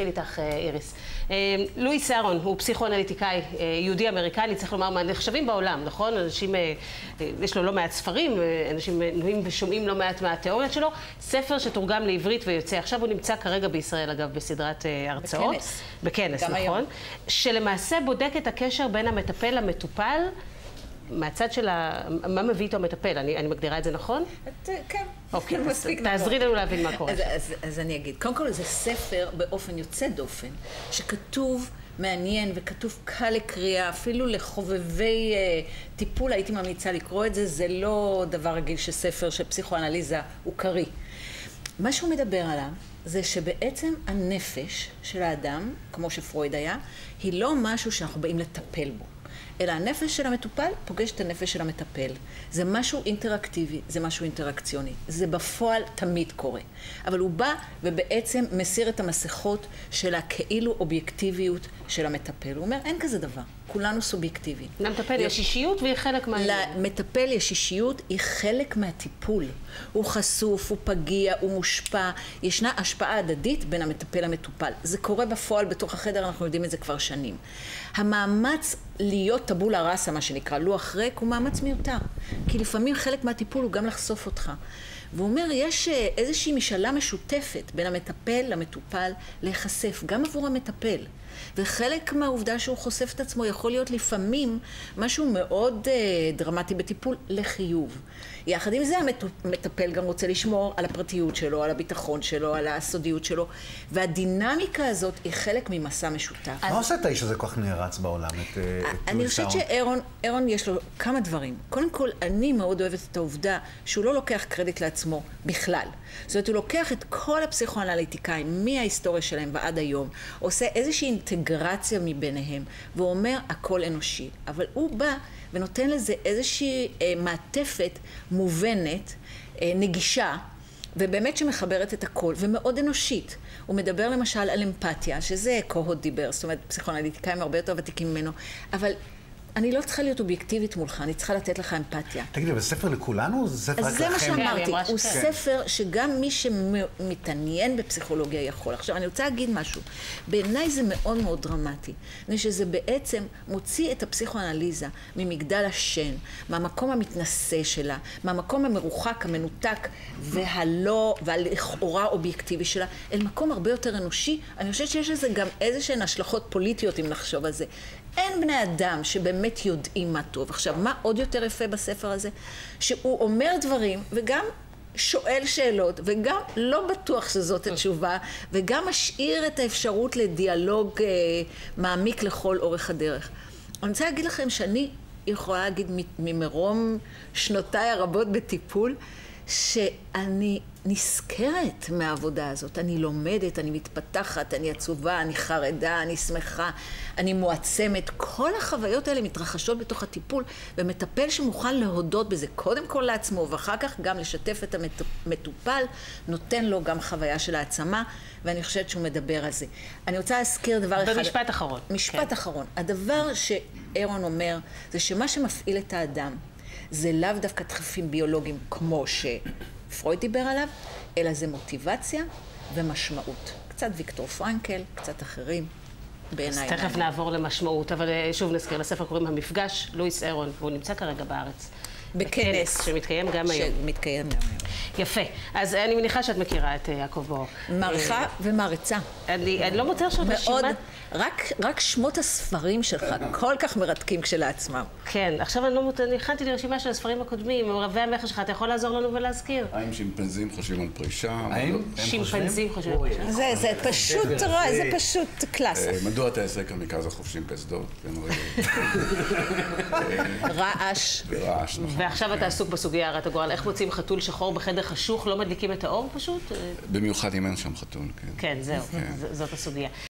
נתחיל איתך, איריס. לואיס אהרון הוא פסיכואנליטיקאי יהודי-אמריקני, צריך לומר, מהנחשבים בעולם, נכון? אנשים, יש לו לא מעט ספרים, אנשים נוהים ושומעים לא מעט מהתיאוריות שלו. ספר שתורגם לעברית ויוצא. עכשיו הוא נמצא כרגע בישראל, אגב, בסדרת הרצאות. בכנס. בכנס, נכון. היום. שלמעשה בודק את הקשר בין המטפל למטופל. מהצד של ה... מה מביא איתו המטפל? אני, אני מגדירה את זה נכון? את, כן, אוקיי, אז נכון. תעזרי לנו להבין מה קורה אז. אז, אז אני אגיד, קודם כל זה ספר באופן יוצא דופן, שכתוב מעניין וכתוב קל לקריאה, אפילו לחובבי אה, טיפול הייתי ממליצה לקרוא את זה, זה לא דבר רגיל שספר של פסיכואנליזה הוא קריא. מה שהוא מדבר עליו זה שבעצם הנפש של האדם, כמו שפרויד היה, היא לא משהו שאנחנו באים לטפל בו. אלא הנפש של המטופל פוגש את הנפש של המטפל. זה משהו אינטראקטיבי, זה משהו אינטראקציוני. זה בפועל תמיד קורה. אבל הוא בא ובעצם מסיר את המסכות של הכאילו אובייקטיביות של המטפל. הוא אומר, אין כזה דבר, כולנו סובייקטיביים. למטפל יש אישיות והיא חלק מהעניין. למטפל יש אישיות, היא חלק מהטיפול. הוא חשוף, הוא פגיע, הוא מושפע. ישנה השפעה הדדית בין המטפל למטופל. זה קורה בפועל בתוך החדר, אנחנו יודעים את זה כבר שנים. המאמץ להיות טבולה ראסה, מה שנקרא, לוח ריק, הוא מאמץ מיותר. כי לפעמים חלק מהטיפול הוא גם לחשוף אותך. והוא אומר, יש אה, איזושהי משאלה משותפת בין המטפל למטופל להיחשף, גם עבור המטפל. וחלק מהעובדה שהוא חושף את עצמו יכול להיות לפעמים משהו מאוד אה, דרמטי בטיפול לחיוב. יחד עם זה המטפל גם רוצה לשמור על הפרטיות שלו, על הביטחון שלו, על הסודיות שלו, והדינמיקה הזאת היא חלק ממסע משותף. מה עושה את האיש הזה כל כך נערץ בעולם, את אה, אני חושבת? שאירון, אירון יש לו כמה דברים. קודם כל, אני מאוד אוהבת את העובדה שהוא לא לוקח קרדיט לעצמו בכלל. זאת אומרת, הוא לוקח את כל הפסיכואנליטיקאים מההיסטוריה שלהם ועד היום, עושה איזושהי אינטגרציה מביניהם, והוא אומר, הכל אנושי. אבל הוא בא ונותן לזה איזושהי אה, מעטפת מובנת, אה, נגישה. ובאמת שמחברת את הכל, ומאוד אנושית. הוא מדבר למשל על אמפתיה, שזה קוהוד דיבר, זאת אומרת, פסיכואנליטיקאים הרבה יותר ותיקים ממנו, אבל אני לא צריכה להיות אובייקטיבית מולך, אני צריכה לתת לך אמפתיה. תגידי, אבל ספר לכולנו? זה ספר אז רק זה מה לכם? היא שאמרתי, אמרה הוא שכן. ספר שגם מי שמתעניין בפסיכולוגיה יכול. עכשיו, אני רוצה להגיד משהו. בעיניי זה מאוד מאוד דרמטי, מפני שזה בעצם מוציא את הפסיכואנליזה ממגדל השן, מהמקום המתנשא שלה, מהמקום המרוחק, המנותק והלא, והלכאורה אובייקטיבי שלה, אל מקום הרבה יותר אנושי. אני חושבת שיש לזה גם איזה שהן השלכות פוליטיות, אם נחשוב על זה. אין בני אדם שבאמת יודעים מה טוב. עכשיו, מה עוד יותר יפה בספר הזה? שהוא אומר דברים וגם שואל שאלות, וגם לא בטוח שזאת התשובה, וגם משאיר את האפשרות לדיאלוג אה, מעמיק לכל אורך הדרך. אני רוצה להגיד לכם שאני יכולה להגיד ממרום שנותיי הרבות בטיפול, שאני נזכרת מהעבודה הזאת. אני לומדת, אני מתפתחת, אני עצובה, אני חרדה, אני שמחה, אני מועצמת. כל החוויות האלה מתרחשות בתוך הטיפול, ומטפל שמוכן להודות בזה קודם כל לעצמו, ואחר כך גם לשתף את המטופל, נותן לו גם חוויה של העצמה, ואני חושבת שהוא מדבר על זה. אני רוצה להזכיר דבר אחד... במשפט אחרון. משפט כן. אחרון. הדבר שאירון אומר, זה שמה שמפעיל את האדם, זה לאו דווקא דחפים ביולוגיים כמו שפרויד דיבר עליו, אלא זה מוטיבציה ומשמעות. קצת ויקטור פרנקל, קצת אחרים, אז בעיניי. תכף נעבור למשמעות, אבל אה, שוב נזכיר, לספר קוראים המפגש, לואיס אהרון, והוא נמצא כרגע בארץ. בכנס. שמתקיים גם היום. שמתקיים גם היום. יפה. אז אני מניחה שאת מכירה את אה, יעקב בור. מעריכה ומעריצה. אני אני לא מוצאה שם מאוד, רשימת... רק, רק שמות הספרים שלך כל כך מרתקים כשלעצמם. כן, עכשיו אני לא מוצאה, אני הכנתי לי רשימה של הספרים הקודמים, רבי המכר שלך, אתה יכול לעזור לנו ולהזכיר? האם שימפנזים חושבים על פרישה? האם הם שימפנזים חושבים. זה, זה פשוט, רע, זה פשוט קלאסי. אה, מדוע טייסי קמיקז החופשים באשדוד? כן, רעש. ברעש, נכון. ועכשיו אתה עסוק בסוגיה הרת הגורל, איך מוצאים חתול שחור בחדר חשוך, לא מדליקים את האור פשוט? במיוחד אם אין שם חתול, כן. כן, זהו, ז- זאת הסוגיה.